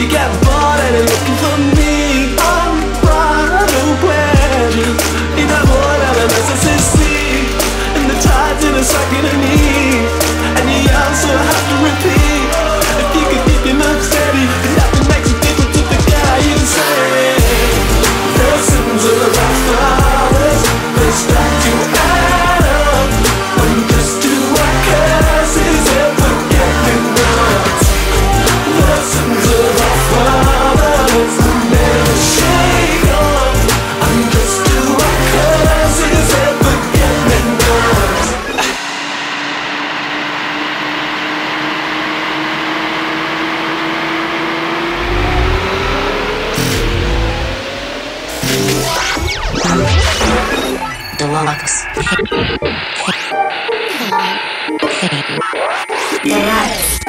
You got bored and you're looking for me. box. Deluxe.